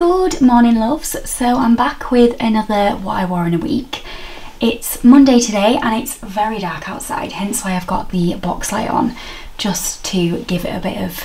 Good morning loves, so I'm back with another what I wore in a week. It's Monday today and it's very dark outside, hence why I've got the box light on, just to give it a bit of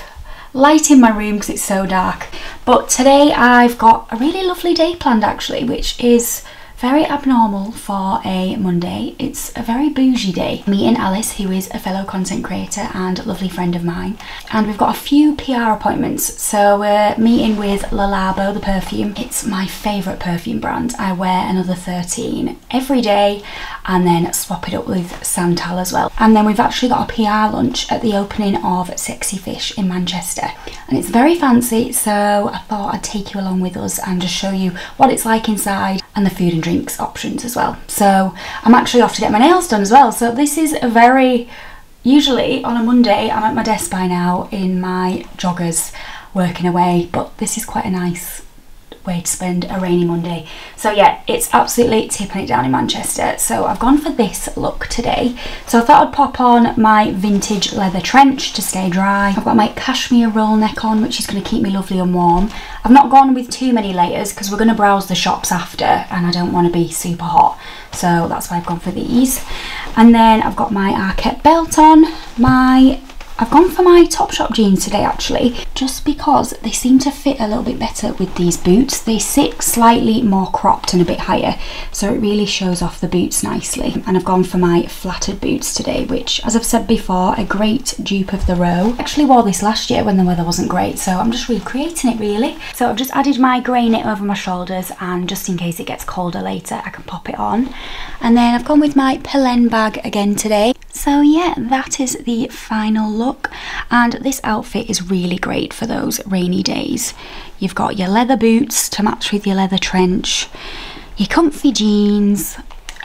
light in my room because it's so dark. But today I've got a really lovely day planned actually, which is very abnormal for a Monday. It's a very bougie day. Me and Alice, who is a fellow content creator and lovely friend of mine, and we've got a few PR appointments. So we're meeting with Le Labo, the perfume. It's my favourite perfume brand. I wear another 13 every day and then swap it up with Santal as well. And then we've actually got a PR lunch at the opening of Sexy Fish in Manchester. And it's very fancy, so I thought I'd take you along with us and just show you what it's like inside and the food and drinks options as well. So I'm actually off to get my nails done as well. So this is a very, usually on a Monday, I'm at my desk by now in my joggers working away, but this is quite a nice way to spend a rainy Monday. So yeah, it's absolutely tipping it down in Manchester. So I've gone for this look today. So I thought I'd pop on my vintage leather trench to stay dry. I've got my cashmere roll neck on, which is going to keep me lovely and warm. I've not gone with too many layers because we're going to browse the shops after and I don't want to be super hot. So that's why I've gone for these. And then I've got my Arket belt on, my I've gone for my Topshop jeans today actually, just because they seem to fit a little bit better with these boots. They sit slightly more cropped and a bit higher, so it really shows off the boots nicely. And I've gone for my flattered boots today, which, as I've said before, a great dupe of the row. I actually wore this last year when the weather wasn't great, so I'm just recreating it really. So I've just added my grey knit over my shoulders, and just in case it gets colder later, I can pop it on. And then I've gone with my Polène bag again today. So yeah, that is the final look. And this outfit is really great for those rainy days. You've got your leather boots to match with your leather trench, your comfy jeans,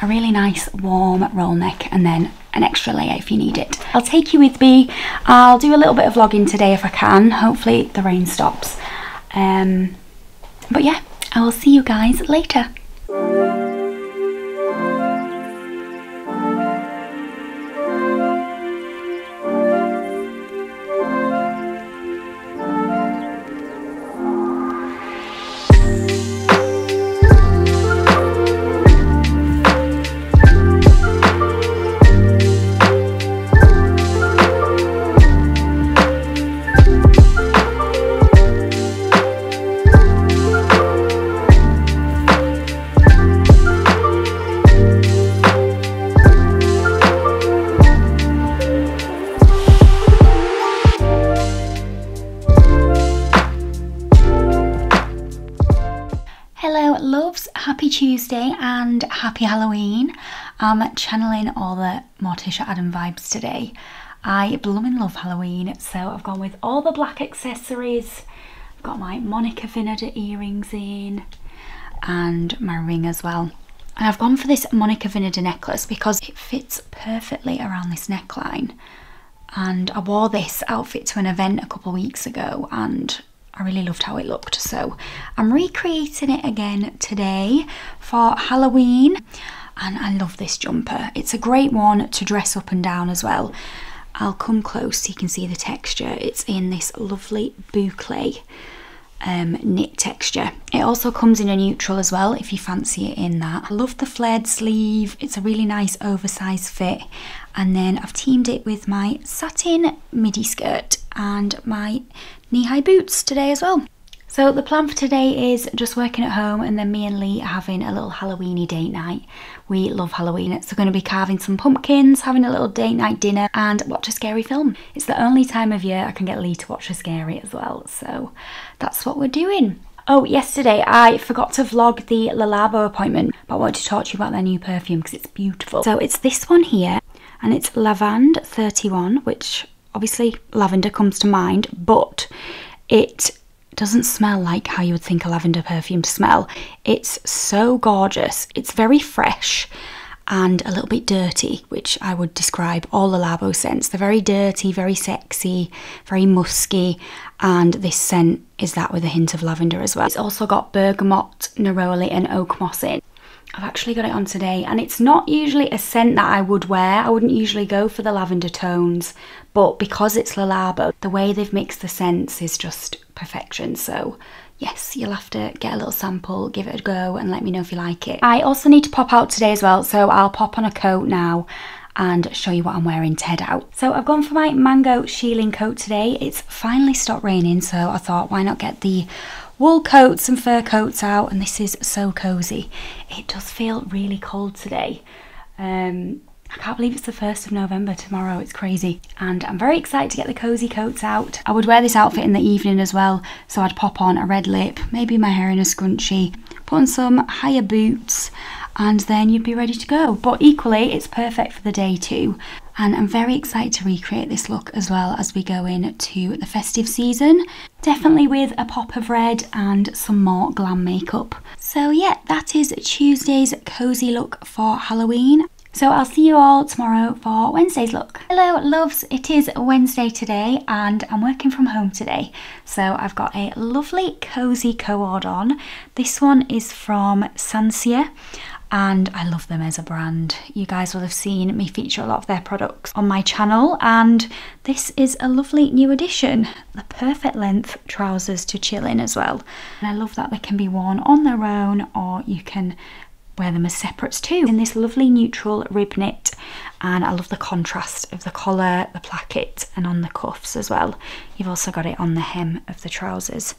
a really nice warm roll neck, and then an extra layer if you need it. I'll take you with me. I'll do a little bit of vlogging today if I can. Hopefully the rain stops. Um, but yeah, I will see you guys later. Happy Halloween. I'm channeling all the Morticia Adam vibes today. I blooming love Halloween, so I've gone with all the black accessories. I've got my Monica Vinader earrings in and my ring as well. And I've gone for this Monica Vinader necklace because it fits perfectly around this neckline. And I wore this outfit to an event a couple of weeks ago and I really loved how it looked. So I'm recreating it again today for Halloween. And I love this jumper. It's a great one to dress up and down as well. I'll come close so you can see the texture. It's in this lovely boucle um, knit texture. It also comes in a neutral as well if you fancy it in that. I love the flared sleeve. It's a really nice oversized fit. And then I've teamed it with my satin midi skirt and my knee-high boots today as well. So the plan for today is just working at home and then me and Lee are having a little Halloweeny date night. We love Halloween, so we're going to be carving some pumpkins, having a little date night dinner and watch a scary film. It's the only time of year I can get Lee to watch a scary as well, so that's what we're doing. Oh, yesterday I forgot to vlog the Le Labo appointment, but I wanted to talk to you about their new perfume because it's beautiful. So it's this one here, and it's Lavande 31, which obviously lavender comes to mind, but it doesn't smell like how you would think a lavender perfume to smell. It's so gorgeous. It's very fresh and a little bit dirty, which I would describe all the Labo scents. They're very dirty, very sexy, very musky, and this scent is that with a hint of lavender as well. It's also got bergamot, neroli, and oak moss in. I've actually got it on today and it's not usually a scent that I would wear. I wouldn't usually go for the lavender tones, but because it's Le the way they've mixed the scents is just perfection. So yes, you'll have to get a little sample, give it a go, and let me know if you like it. I also need to pop out today as well, so I'll pop on a coat now and show you what I'm wearing to head out. So I've gone for my mango shearling coat today. It's finally stopped raining, so I thought why not get the wool coats and fur coats out and this is so cozy. It does feel really cold today. Um, I can't believe it's the 1st of November tomorrow, it's crazy. And I'm very excited to get the cozy coats out. I would wear this outfit in the evening as well, so I'd pop on a red lip, maybe my hair in a scrunchie, put on some higher boots, and then you'd be ready to go. But equally, it's perfect for the day too. And I'm very excited to recreate this look as well as we go into the festive season. Definitely with a pop of red and some more glam makeup. So yeah, that is Tuesday's cozy look for Halloween. So I'll see you all tomorrow for Wednesday's look. Hello loves, it is Wednesday today and I'm working from home today. So I've got a lovely cozy cord on. This one is from Sansia and I love them as a brand. You guys will have seen me feature a lot of their products on my channel and this is a lovely new addition. The perfect length trousers to chill in as well. And I love that they can be worn on their own or you can wear them as separates too. In this lovely neutral rib knit and I love the contrast of the collar, the placket and on the cuffs as well. You've also got it on the hem of the trousers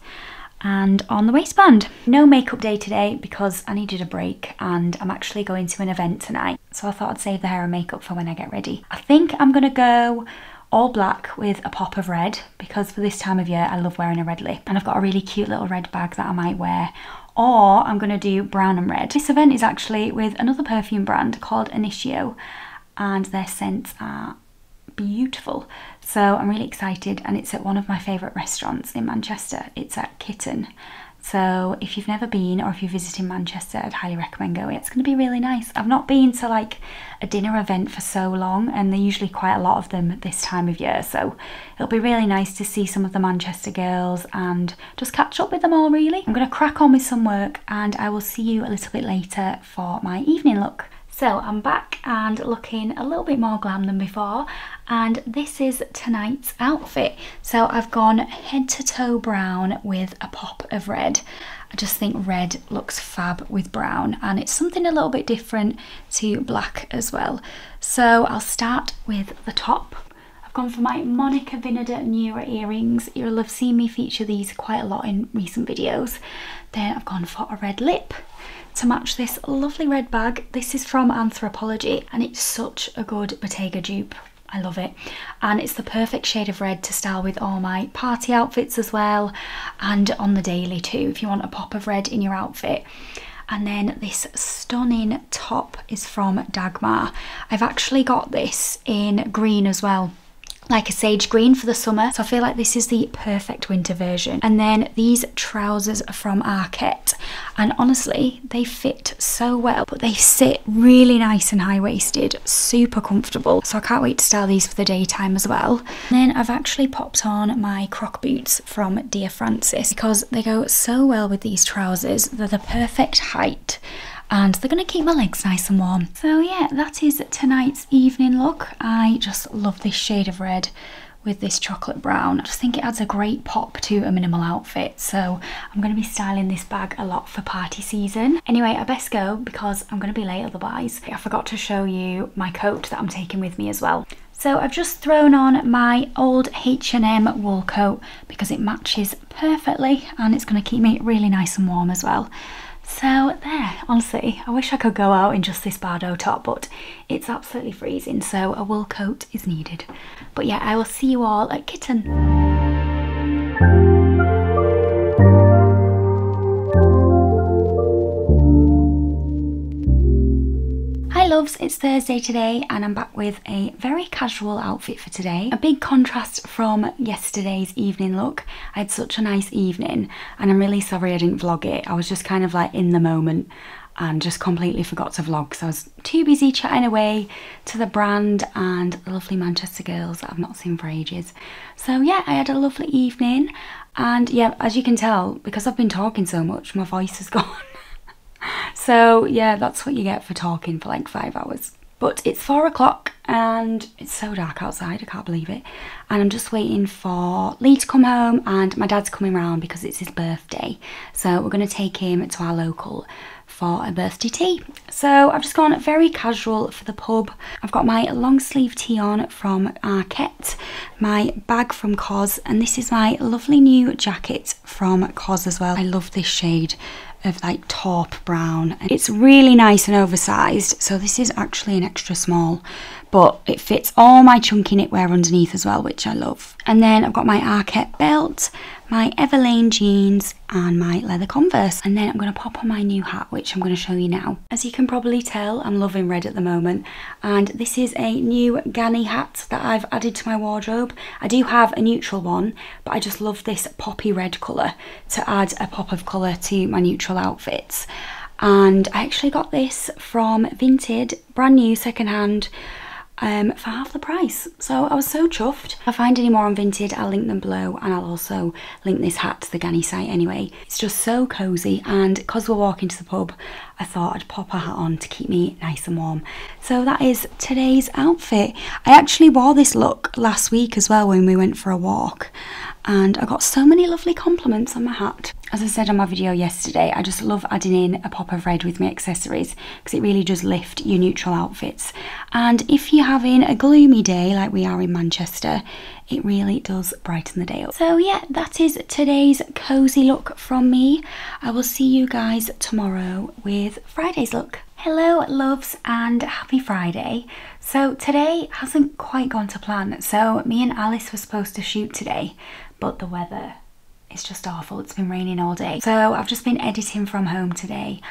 and on the waistband. No makeup day today because I needed a break and I'm actually going to an event tonight. So I thought I'd save the hair and makeup for when I get ready. I think I'm gonna go all black with a pop of red because for this time of year I love wearing a red lip and I've got a really cute little red bag that I might wear or I'm to do brown and red. This event is actually with another perfume brand called Initio and their scents are beautiful. So I'm really excited and it's at one of my favourite restaurants in Manchester. It's at Kitten. So if you've never been or if you're visiting Manchester, I'd highly recommend going. It's going to be really nice. I've not been to like a dinner event for so long and they're usually quite a lot of them this time of year. So it'll be really nice to see some of the Manchester girls and just catch up with them all really. I'm going to crack on with some work and I will see you a little bit later for my evening look. So I'm back and looking a little bit more glam than before and this is tonight's outfit. So I've gone head to toe brown with a pop of red. I just think red looks fab with brown and it's something a little bit different to black as well. So I'll start with the top. I've gone for my Monica Vinader Nura earrings. You'll have seen me feature these quite a lot in recent videos. Then I've gone for a red lip to match this lovely red bag. This is from Anthropologie and it's such a good Bottega dupe. I love it. And it's the perfect shade of red to style with all my party outfits as well and on the daily too if you want a pop of red in your outfit. And then this stunning top is from Dagmar. I've actually got this in green as well like a sage green for the summer. So I feel like this is the perfect winter version. And then these trousers are from Arket. And honestly, they fit so well, but they sit really nice and high-waisted, super comfortable. So I can't wait to style these for the daytime as well. And then I've actually popped on my croc boots from Dear Frances because they go so well with these trousers. They're the perfect height and they're going to keep my legs nice and warm. So yeah, that is tonight's evening look. I just love this shade of red with this chocolate brown. I just think it adds a great pop to a minimal outfit. So I'm going to be styling this bag a lot for party season. Anyway, I best go because I'm going to be late otherwise. I forgot to show you my coat that I'm taking with me as well. So I've just thrown on my old H&M wool coat because it matches perfectly and it's going to keep me really nice and warm as well. So there, honestly, I wish I could go out in just this Bardot top, but it's absolutely freezing, so a wool coat is needed. But yeah, I will see you all at Kitten. Loves, it's Thursday today and I'm back with a very casual outfit for today. A big contrast from yesterday's evening look. I had such a nice evening and I'm really sorry I didn't vlog it. I was just kind of like in the moment and just completely forgot to vlog because I was too busy chatting away to the brand and the lovely Manchester girls that I've not seen for ages. So yeah, I had a lovely evening and yeah, as you can tell, because I've been talking so much, my voice has gone. So yeah, that's what you get for talking for like five hours. But it's four o'clock and it's so dark outside, I can't believe it. and I'm just waiting for Lee to come home and my dad's coming round because it's his birthday. So we're going to take him to our local for a birthday tea. So I've just gone very casual for the pub. I've got my long sleeve tee on from Arket, my bag from COS, and this is my lovely new jacket from COS as well. I love this shade of like taupe brown. It's really nice and oversized, so this is actually an extra small but it fits all my chunky knitwear underneath as well, which I love. And then I've got my Arket belt, my Everlane jeans, and my leather Converse. And then I'm going to pop on my new hat, which I'm going to show you now. As you can probably tell, I'm loving red at the moment. And this is a new Ganni hat that I've added to my wardrobe. I do have a neutral one, but I just love this poppy red colour to add a pop of colour to my neutral outfits. And I actually got this from Vinted, brand new, second hand um, for half the price. So I was so chuffed. If I find any more on Vinted, I'll link them below and I'll also link this hat to the Ganni site anyway. It's just so cosy and because we're walking to the pub, I thought I'd pop a hat on to keep me nice and warm. So that is today's outfit. I actually wore this look last week as well when we went for a walk and I got so many lovely compliments on my hat. As I said on my video yesterday, I just love adding in a pop of red with my accessories because it really does lift your neutral outfits. And if you're having a gloomy day like we are in Manchester, it really does brighten the day up. So yeah, that is today's cozy look from me. I will see you guys tomorrow with Friday's look. Hello loves and happy Friday. So today hasn't quite gone to plan. So me and Alice were supposed to shoot today, but the weather it's just awful. It's been raining all day. So I've just been editing from home today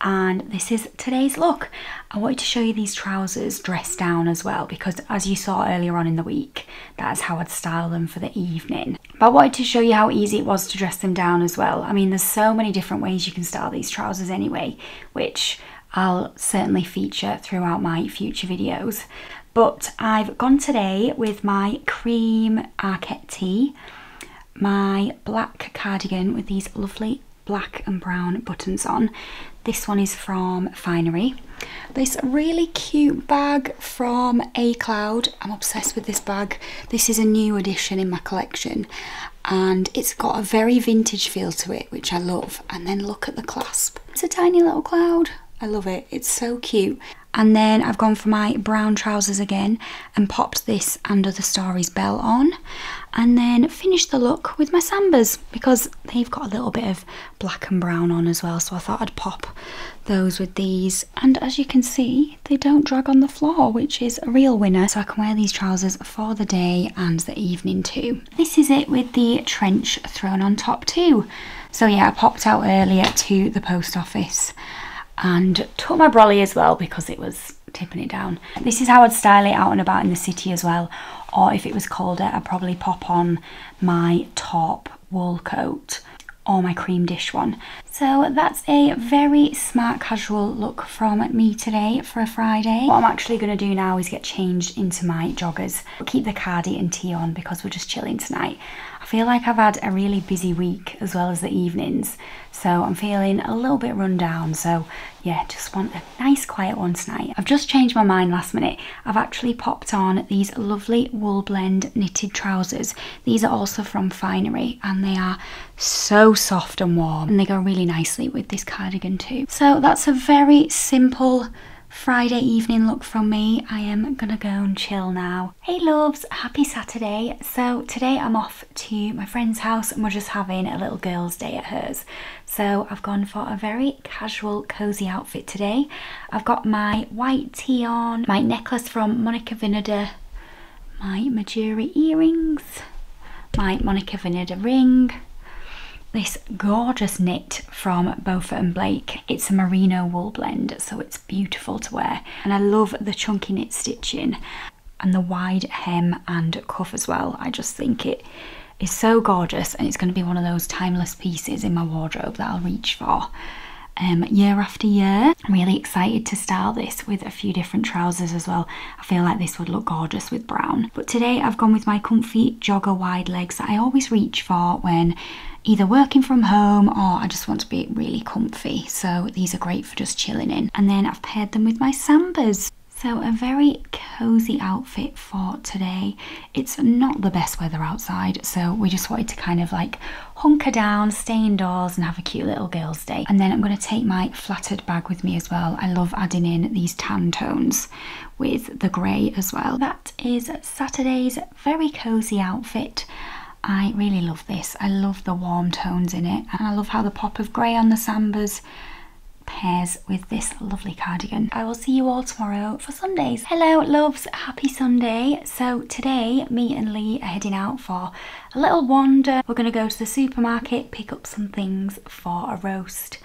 and this is today's look. I wanted to show you these trousers dressed down as well because as you saw earlier on in the week, that's how I'd style them for the evening. But I wanted to show you how easy it was to dress them down as well. I mean, there's so many different ways you can style these trousers anyway, which I'll certainly feature throughout my future videos. But I've gone today with my cream Arket tee my black cardigan with these lovely black and brown buttons on. This one is from Finery. This really cute bag from A Cloud. I'm obsessed with this bag. This is a new addition in my collection and it's got a very vintage feel to it, which I love. And then look at the clasp. It's a tiny little cloud. I love it. It's so cute. And then I've gone for my brown trousers again and popped this & Other Stories belt on. And then finished the look with my Sambas because they've got a little bit of black and brown on as well. So I thought I'd pop those with these. And as you can see, they don't drag on the floor, which is a real winner. So I can wear these trousers for the day and the evening too. This is it with the trench thrown on top too. So yeah, I popped out earlier to the post office and took my brolly as well because it was tipping it down. This is how I'd style it out and about in the city as well or if it was colder I'd probably pop on my top wool coat or my cream dish one. So that's a very smart casual look from me today for a Friday. What I'm actually going to do now is get changed into my joggers. keep the cardi and tee on because we're just chilling tonight feel like I've had a really busy week as well as the evenings, so I'm feeling a little bit run down. So, yeah, just want a nice quiet one tonight. I've just changed my mind last minute. I've actually popped on these lovely wool blend knitted trousers. These are also from Finery and they are so soft and warm and they go really nicely with this cardigan too. So, that's a very simple Friday evening look from me. I am gonna go and chill now. Hey loves, happy Saturday. So today I'm off to my friend's house and we're just having a little girls day at hers. So I've gone for a very casual cozy outfit today. I've got my white tee on, my necklace from Monica Vinader, my Mejuri earrings, my Monica Vinader ring, this gorgeous knit from Beaufort and Blake. It's a merino wool blend, so it's beautiful to wear. And I love the chunky knit stitching and the wide hem and cuff as well. I just think it is so gorgeous and it's going to be one of those timeless pieces in my wardrobe that I'll reach for. Um, year after year. I'm really excited to style this with a few different trousers as well. I feel like this would look gorgeous with brown. But today I've gone with my comfy jogger wide legs that I always reach for when either working from home or I just want to be really comfy. So these are great for just chilling in. And then I've paired them with my Sambas. So a very cozy outfit for today. It's not the best weather outside, so we just wanted to kind of like hunker down, stay indoors and have a cute little girls day. And then I'm going to take my flattered bag with me as well. I love adding in these tan tones with the grey as well. That is Saturday's very cozy outfit. I really love this. I love the warm tones in it and I love how the pop of grey on the sambas pairs with this lovely cardigan. I will see you all tomorrow for Sundays. Hello loves, happy Sunday. So today me and Lee are heading out for a little wander. We're going to go to the supermarket, pick up some things for a roast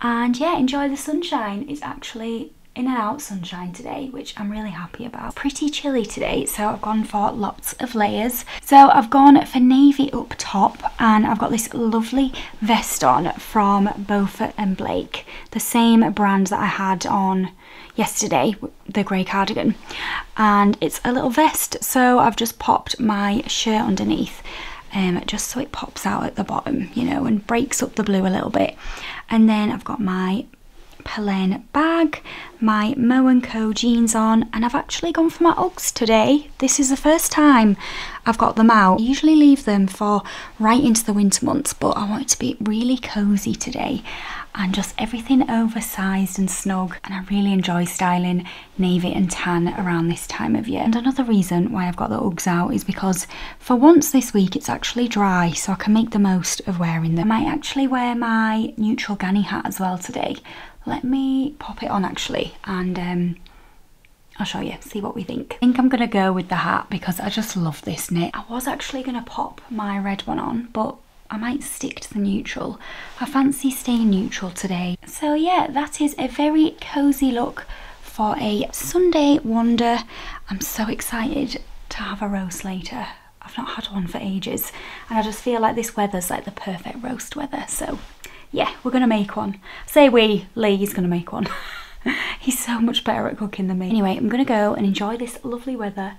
and yeah, enjoy the sunshine. It's actually in and out sunshine today, which I'm really happy about. Pretty chilly today, so I've gone for lots of layers. So I've gone for navy up top and I've got this lovely vest on from Beaufort and Blake, the same brand that I had on yesterday, the grey cardigan. And it's a little vest, so I've just popped my shirt underneath um, just so it pops out at the bottom, you know, and breaks up the blue a little bit. And then I've got my Helene bag, my Mo & Co jeans on, and I've actually gone for my Uggs today. This is the first time I've got them out. I usually leave them for right into the winter months, but I want it to be really cosy today and just everything oversized and snug. And I really enjoy styling navy and tan around this time of year. And another reason why I've got the Uggs out is because for once this week it's actually dry, so I can make the most of wearing them. I might actually wear my neutral Ganni hat as well today let me pop it on actually and um, I'll show you, see what we think. I think I'm to go with the hat because I just love this knit. I was actually to pop my red one on, but I might stick to the neutral. I fancy staying neutral today. So yeah, that is a very cozy look for a Sunday wander. I'm so excited to have a roast later. I've not had one for ages and I just feel like this weather's like the perfect roast weather. So yeah, we're going to make one. Say we, Lee's going to make one. He's so much better at cooking than me. Anyway, I'm going to go and enjoy this lovely weather.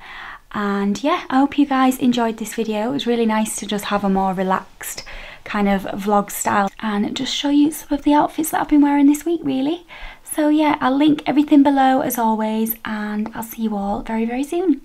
And yeah, I hope you guys enjoyed this video. It was really nice to just have a more relaxed kind of vlog style and just show you some of the outfits that I've been wearing this week really. So yeah, I'll link everything below as always and I'll see you all very, very soon.